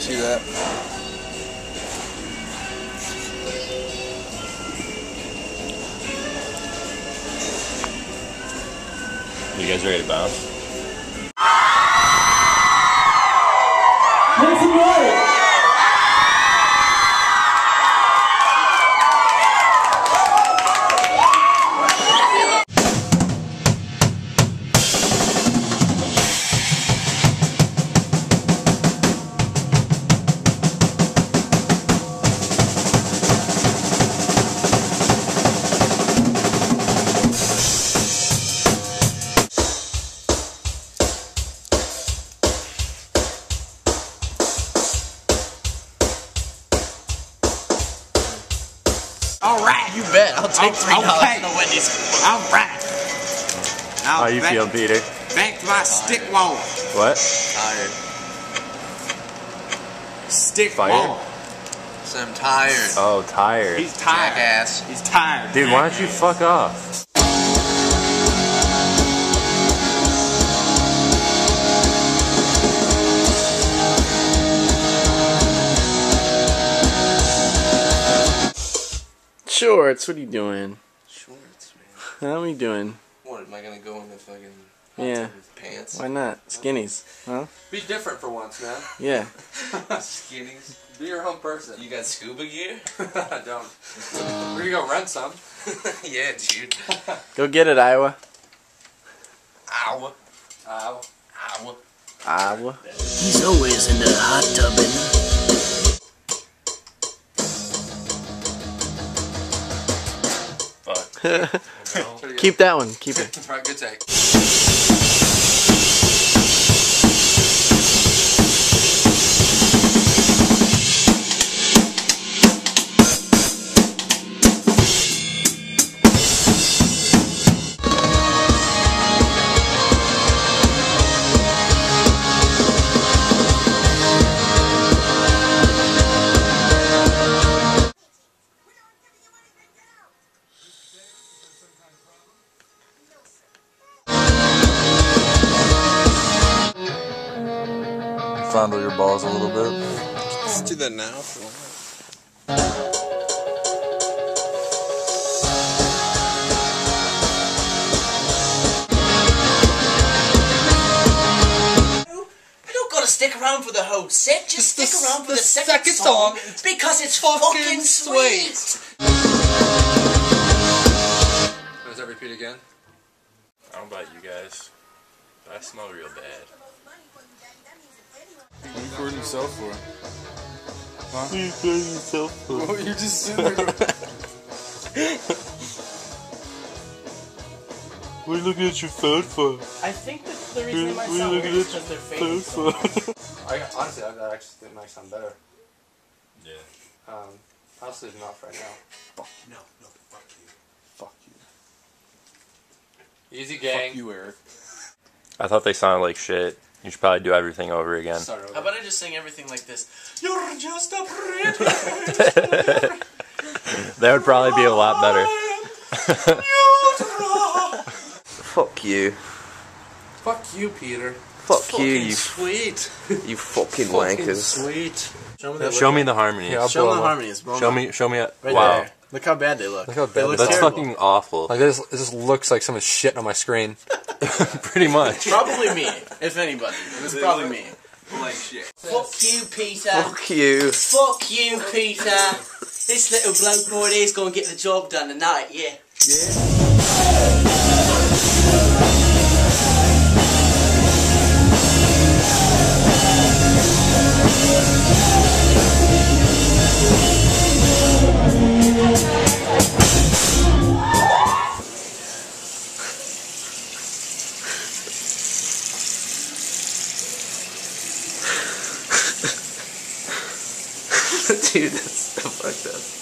See that? You guys ready to bounce? All right. You bet. I'll take three dollars Okay. in Wendy's. All right. Now How you back, feeling, Peter? Back to my stick wall. What? Tired. Stick Fire? wall. So I'm tired. Oh, tired. He's tired. Jackass. He's tired. Dude, why don't you fuck off? Shorts, what are you doing? Shorts, man. How are you doing? What, am I gonna go in the fucking Yeah. pants? Why not? Skinnies, huh? Be different for once, man. Yeah. Skinnies. Be your own person. You got scuba gear? I don't. We're gonna go rent some. yeah, dude. Go get it, Iowa. Ow. Ow. Ow. Iowa. He's always in the hot tubbing. Keep that one. Keep it. Alright, good take. Fondle your balls a little bit. Let's do that now. You don't gotta stick around for the whole set, just the stick around for the the, second, second song, song. because it's Fucking fucking, sweet. sweet. Does that repeat again? I don't know about you guys, but I smell real bad. What are you recording yourself for? What are you doing yourself for? Well, you're just sitting there. What are you looking at your phone for? I think that the reason they are might you sound weird is at your because phone they're fake. for? I, honestly, I, I actually think it might sound better. Yeah. Um, honestly, enough right now. Fuck you. No, no, fuck you. Fuck you. Easy gang. Fuck you, Eric. I thought they sounded like shit. You should probably do everything over again. Start over. How about I just sing everything like this? You're just a pretty That would probably be a lot better. Fuck you. Fuck you, Peter. Fuck you, you, sweet. you fucking Fucking wankers. Sweet. Show me the Show me the harmonies. Yeah, Show them the harmonies, bro. Show me. Show me. A, Right wow. there. Look how bad they look. Look how They look That's terrible. fucking awful. Like this, this looks like someone's shit on my screen. Pretty much. Probably me, if anybody. It was probably me. Like shit. Fuck you, Peter. Fuck you. Fuck you, Peter. this little bloke boy here's gonna get the job done tonight, yeah. yeah. Dude, so fucked up.